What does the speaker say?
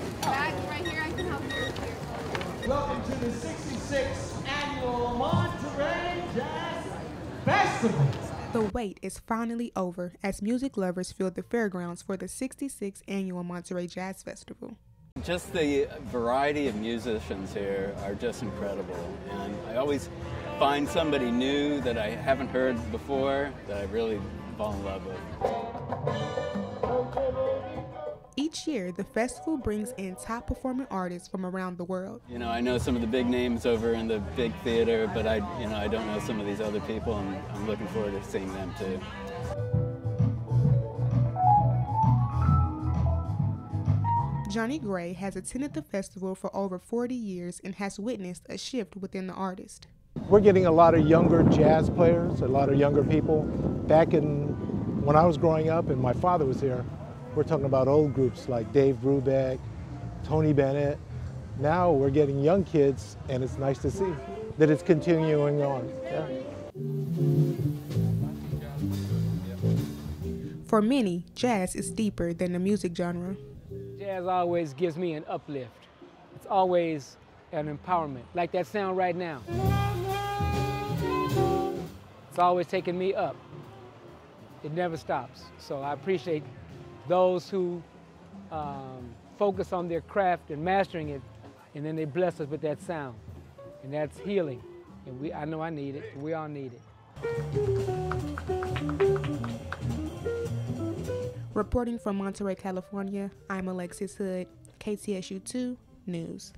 back, back right here. I can help you. Welcome to the 66th annual Monterey Jazz Festival. The wait is finally over as music lovers fill the fairgrounds for the 66th annual Monterey Jazz Festival. Just the variety of musicians here are just incredible. And I always find somebody new that I haven't heard before that I really fall in love with. Each year, the festival brings in top performing artists from around the world. You know, I know some of the big names over in the big theater, but I, you know, I don't know some of these other people, and I'm looking forward to seeing them too. Johnny Gray has attended the festival for over 40 years and has witnessed a shift within the artist. We're getting a lot of younger jazz players, a lot of younger people. Back in when I was growing up and my father was here, we're talking about old groups like Dave Brubeck, Tony Bennett. Now we're getting young kids, and it's nice to see that it's continuing on. Yeah. For many, jazz is deeper than the music genre. Jazz always gives me an uplift. It's always an empowerment, like that sound right now. It's always taking me up. It never stops. So I appreciate those who um, focus on their craft and mastering it, and then they bless us with that sound. And that's healing. And we, I know I need it. We all need it. Reporting from Monterey, California, I'm Alexis Hood, KTSU 2 News.